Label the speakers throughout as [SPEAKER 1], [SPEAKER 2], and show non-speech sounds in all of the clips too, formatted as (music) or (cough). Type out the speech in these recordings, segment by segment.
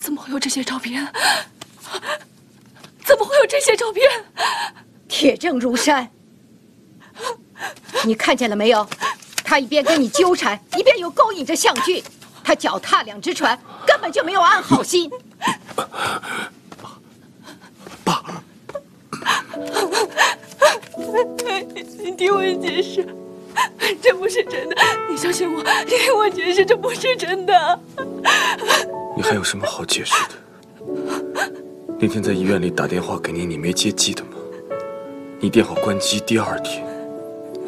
[SPEAKER 1] 怎么会有这些照片？怎么会有这些照片？
[SPEAKER 2] 铁证如山，你看见了没有？他一边跟你纠缠，一边又勾引着向俊，他脚踏两只船，根本就没有安好心。
[SPEAKER 1] 爸，你听我解释，这不是真的，你相信我，你听我解释，这不是真的。
[SPEAKER 3] 你还有什么好解释的？那天在医院里打电话给你，你没接，记得吗？你电话关机第二天，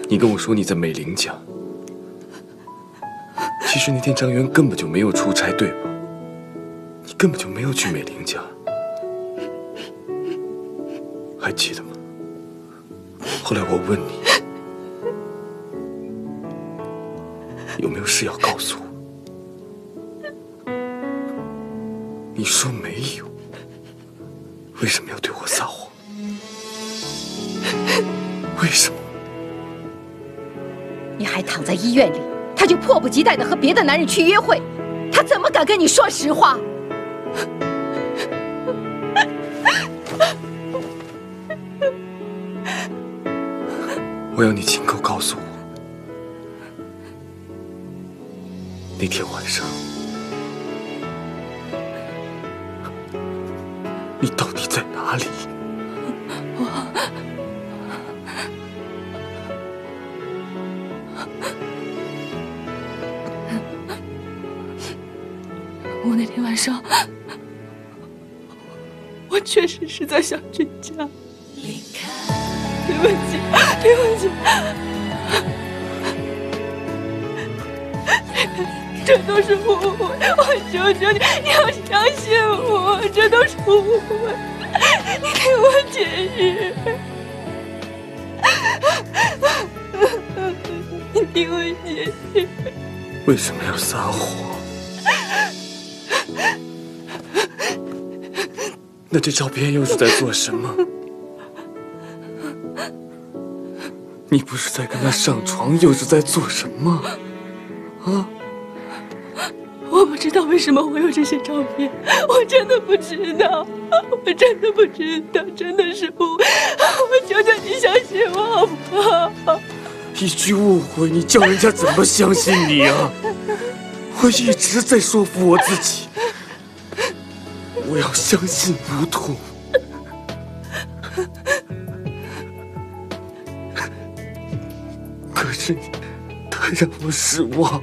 [SPEAKER 3] 你跟我说你在美玲家。其实那天张元根本就没有出差，对吧？你根本就没有去美玲家，还记得吗？后来我问你，有没有事要告诉我？你说没有，为什么要对我撒谎？
[SPEAKER 2] 你还躺在医院里。他就迫不及待的和别的男人去约会，他怎么敢跟你说实话？
[SPEAKER 3] 我要你亲口告诉我，那天晚上
[SPEAKER 1] 我那天晚上，(laughs) 我确实是在小俊家。对不起，对不起，(laughs) 这都是误会，我求求你，你要相信我，这都是误会，(laughs) 你给我解释，给我解释，
[SPEAKER 3] 为什么要撒谎？那这照片又是在做什么？你不是在跟他上床，又是在做什么？啊？
[SPEAKER 1] 我不知道为什么会有这些照片，我真的不知道，我真的不知道，真的是误会，我求求你相信我好不好？
[SPEAKER 3] 一句误会，你叫人家怎么相信你啊？(laughs) 我一直在说服我自己。我要相信吴桐，(laughs) 可是你太让我失望了。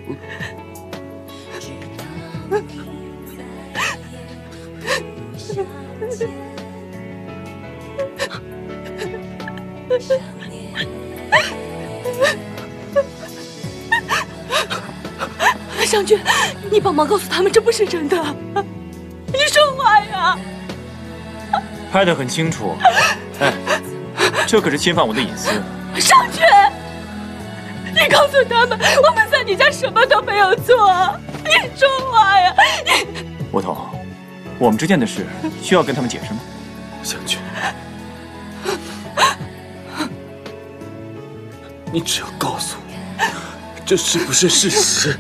[SPEAKER 3] (laughs)
[SPEAKER 1] 湘君，你帮忙告诉他们，这不是真的。
[SPEAKER 4] 你说话呀拍得很清楚，哎，这可是侵犯我的隐私。
[SPEAKER 1] 尚君，你告诉他们，我们在你家什么都没有做。你说话呀！你，
[SPEAKER 4] 吴桐，我们之间的事需要跟他们解释吗？
[SPEAKER 3] 湘君，你只要告诉我，这是不是事实？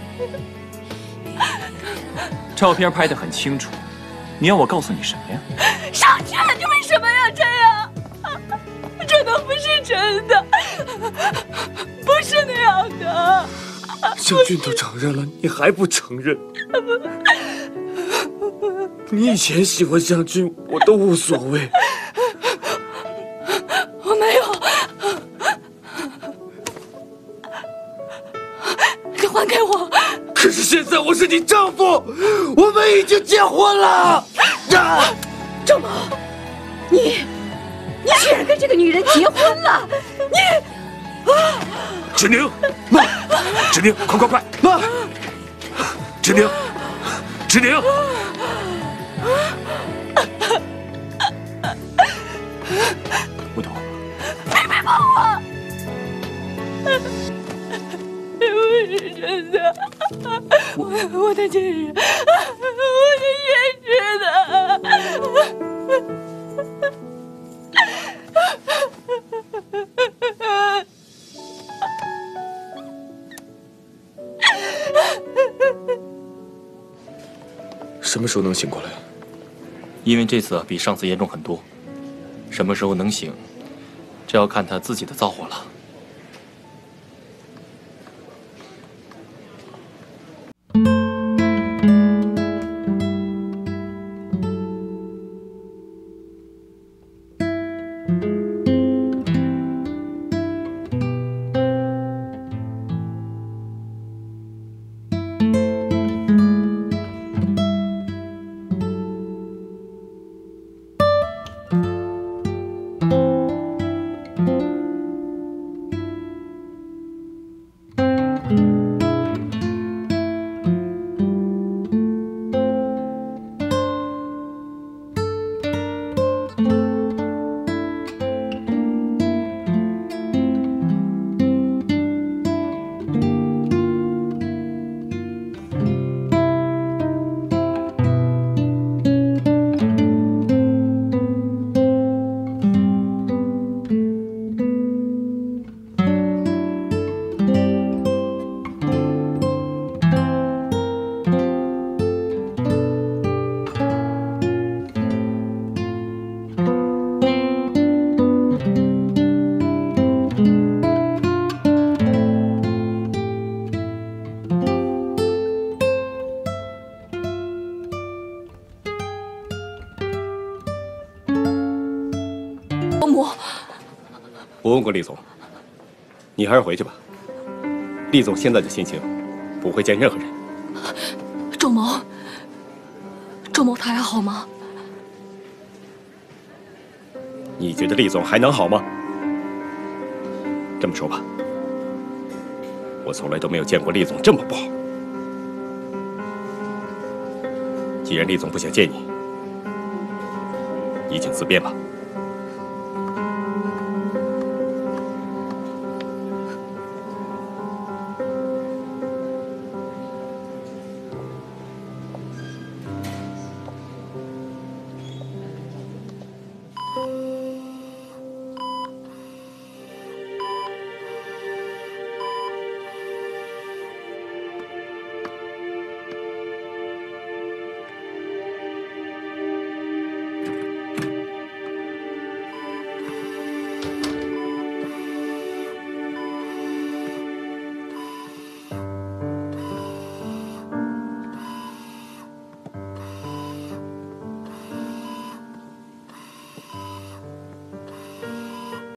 [SPEAKER 4] 照片拍得很清楚，你要我告诉你什么呀？(laughs)
[SPEAKER 1] 尚君。真的 (laughs) 不是那样的，(laughs)
[SPEAKER 3] 湘君都承认了，你还不承认？你以前喜欢湘君，我都无所谓。你丈夫，我们已经结婚了。
[SPEAKER 2] 郑某，你。你居然跟这个女人结婚了！你，
[SPEAKER 3] 啊！志宁，妈！志宁，快快快，妈！志宁，志宁！
[SPEAKER 4] 吴桐，
[SPEAKER 1] 别别放我！(laughs) 不是真的，我 (laughs) 我的亲人，我的亲人的。
[SPEAKER 3] 什么时候能醒过来？
[SPEAKER 4] 因为这次比上次严重很多，什么时候能醒，这要看他自己的造化了。
[SPEAKER 5] 我问过厉总，你还是回去吧。厉总现在的心情，不会见任何人。
[SPEAKER 1] 仲谋，仲谋他还好吗？
[SPEAKER 5] 你觉得厉总还能好吗？这么说吧，我从来都没有见过厉总这么不好。既然厉总不想见你，你请自便吧。